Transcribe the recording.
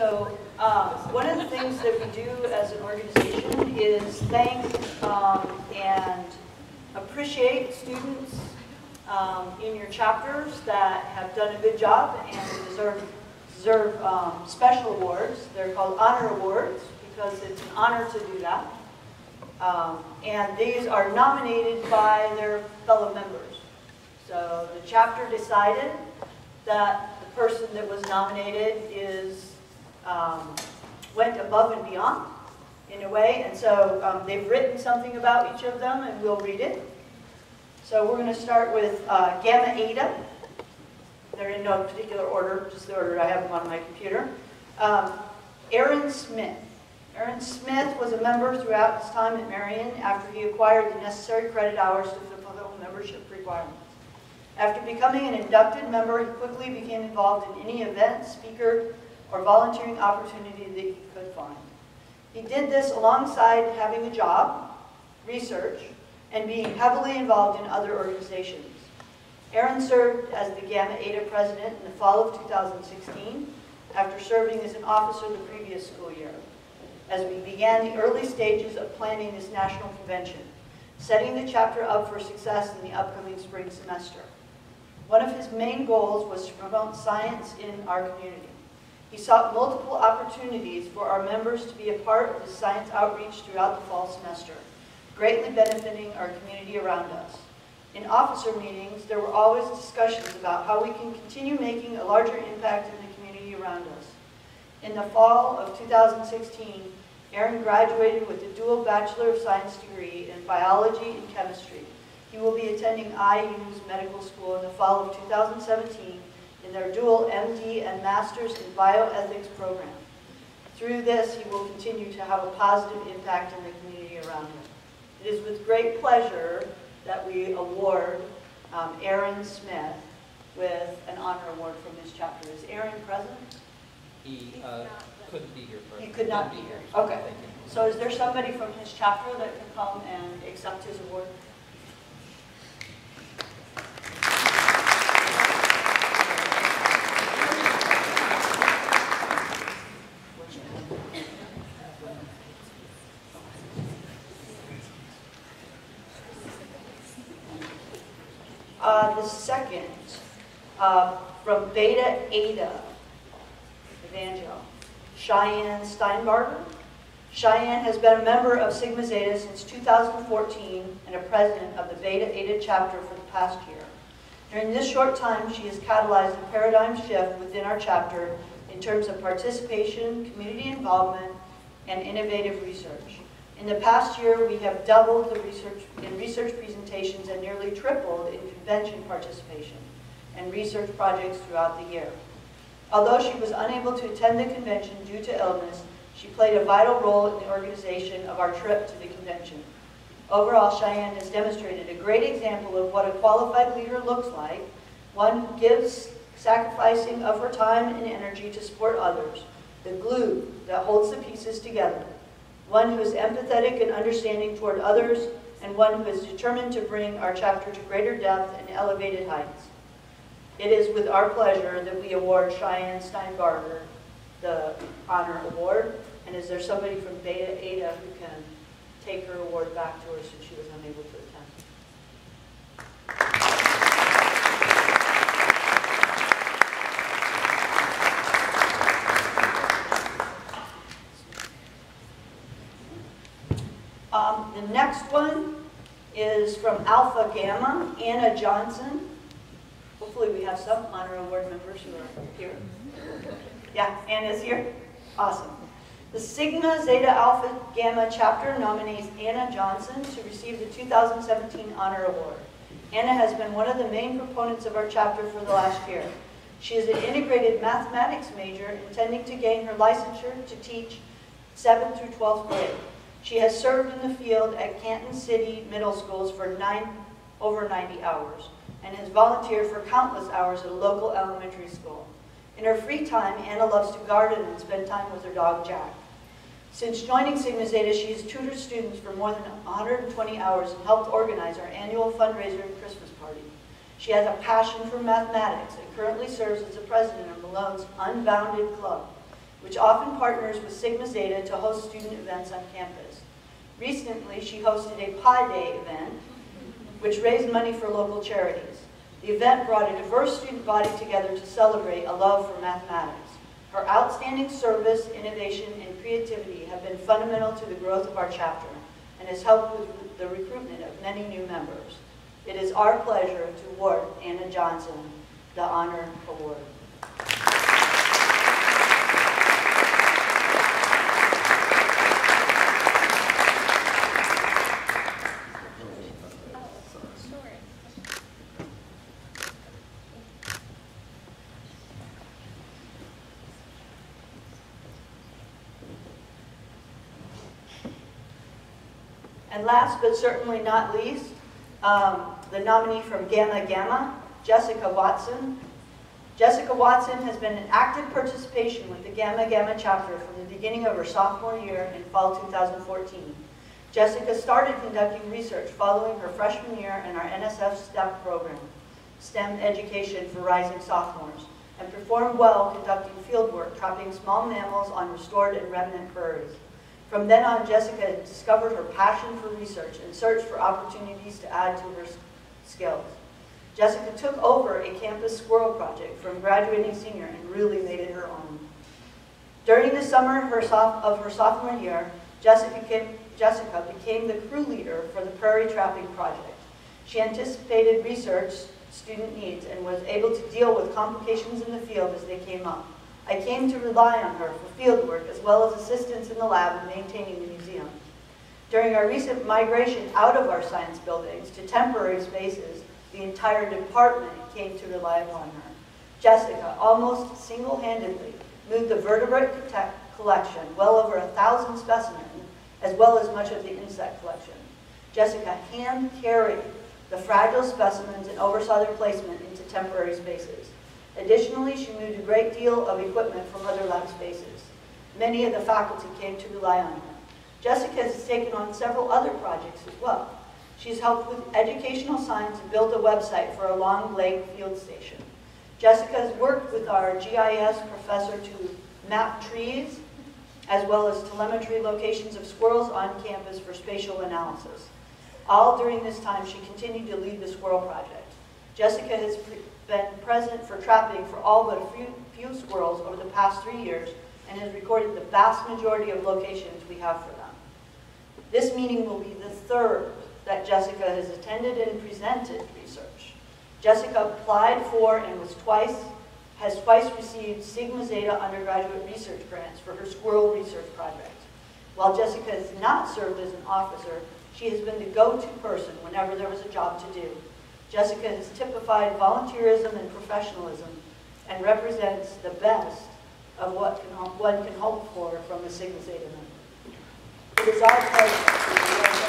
So um, one of the things that we do as an organization is thank um, and appreciate students um, in your chapters that have done a good job and deserve, deserve um, special awards. They're called honor awards because it's an honor to do that. Um, and these are nominated by their fellow members. So the chapter decided that the person that was nominated is um, went above and beyond in a way, and so um, they've written something about each of them, and we'll read it. So we're going to start with uh, Gamma Eta. They're in no particular order, just the order I have them on my computer. Um, Aaron Smith. Aaron Smith was a member throughout his time at Marian after he acquired the necessary credit hours to fulfill membership requirements. After becoming an inducted member, he quickly became involved in any event, speaker, or volunteering opportunity that he could find. He did this alongside having a job, research, and being heavily involved in other organizations. Aaron served as the Gamma Eta president in the fall of 2016 after serving as an officer the previous school year as we began the early stages of planning this national convention, setting the chapter up for success in the upcoming spring semester. One of his main goals was to promote science in our community. He sought multiple opportunities for our members to be a part of the science outreach throughout the fall semester, greatly benefiting our community around us. In officer meetings, there were always discussions about how we can continue making a larger impact in the community around us. In the fall of 2016, Aaron graduated with a dual Bachelor of Science degree in biology and chemistry. He will be attending IU's medical school in the fall of 2017 in their dual MD and Master's in Bioethics program. Through this, he will continue to have a positive impact in the community around him. It is with great pleasure that we award um, Aaron Smith with an honor award from this chapter. Is Aaron present? He uh, couldn't be here for. He could not be here. Okay. So is there somebody from his chapter that can come and accept his award? Uh, the second, uh, from Beta Eta, Evangel, Cheyenne Steinbarger. Cheyenne has been a member of Sigma Zeta since 2014 and a president of the Beta Eta chapter for the past year. During this short time, she has catalyzed a paradigm shift within our chapter in terms of participation, community involvement, and innovative research. In the past year, we have doubled the research in research presentations and nearly tripled in convention participation and research projects throughout the year. Although she was unable to attend the convention due to illness, she played a vital role in the organization of our trip to the convention. Overall, Cheyenne has demonstrated a great example of what a qualified leader looks like, one who gives sacrificing of her time and energy to support others, the glue that holds the pieces together, one who is empathetic and understanding toward others, and one who is determined to bring our chapter to greater depth and elevated heights. It is with our pleasure that we award Cheyenne Steinbarger the honor award. And is there somebody from Beta Eta who can take her award back to her since she was unable to attend? Um, the next one is from Alpha Gamma, Anna Johnson. Hopefully we have some honor award members who are here. Yeah, Anna's here? Awesome. The Sigma Zeta Alpha Gamma chapter nominates Anna Johnson to receive the 2017 Honor Award. Anna has been one of the main proponents of our chapter for the last year. She is an integrated mathematics major intending to gain her licensure to teach 7th through 12th grade. She has served in the field at Canton City Middle Schools for nine, over 90 hours and has volunteered for countless hours at a local elementary school. In her free time, Anna loves to garden and spend time with her dog, Jack. Since joining Sigma Zeta, she has tutored students for more than 120 hours and helped organize our annual fundraiser and Christmas party. She has a passion for mathematics and currently serves as the president of Malone's Unbounded Club. Which often partners with Sigma Zeta to host student events on campus. Recently, she hosted a Pi Day event, which raised money for local charities. The event brought a diverse student body together to celebrate a love for mathematics. Her outstanding service, innovation, and creativity have been fundamental to the growth of our chapter and has helped with the recruitment of many new members. It is our pleasure to award Anna Johnson the Honor Award. And last but certainly not least, um, the nominee from Gamma Gamma, Jessica Watson. Jessica Watson has been in active participation with the Gamma Gamma chapter from the beginning of her sophomore year in fall 2014. Jessica started conducting research following her freshman year in our NSF STEM program, STEM education for rising sophomores, and performed well conducting fieldwork trapping small mammals on restored and remnant prairies. From then on, Jessica discovered her passion for research and searched for opportunities to add to her skills. Jessica took over a campus squirrel project from graduating senior and really made it her own. During the summer of her sophomore year, Jessica became the crew leader for the prairie trapping project. She anticipated research student needs and was able to deal with complications in the field as they came up. I came to rely on her for field work as well as assistance in the lab and maintaining the museum. During our recent migration out of our science buildings to temporary spaces, the entire department came to rely upon her. Jessica almost single-handedly moved the vertebrate collection, well over a thousand specimens, as well as much of the insect collection. Jessica hand-carried the fragile specimens and oversaw their placement into temporary spaces. Additionally, she moved a great deal of equipment from other lab spaces. Many of the faculty came to rely on her. Jessica has taken on several other projects as well. She's helped with educational science and built a website for a Long Lake field station. Jessica has worked with our GIS professor to map trees, as well as telemetry locations of squirrels on campus for spatial analysis. All during this time, she continued to lead the squirrel project. Jessica has been present for trapping for all but a few, few squirrels over the past three years and has recorded the vast majority of locations we have for them. This meeting will be the third that Jessica has attended and presented research. Jessica applied for and was twice, has twice received Sigma Zeta undergraduate research grants for her squirrel research project. While Jessica has not served as an officer, she has been the go-to person whenever there was a job to do. Jessica has typified volunteerism and professionalism and represents the best of what can, one can hope for from a Sigma Zeta member. It is our pleasure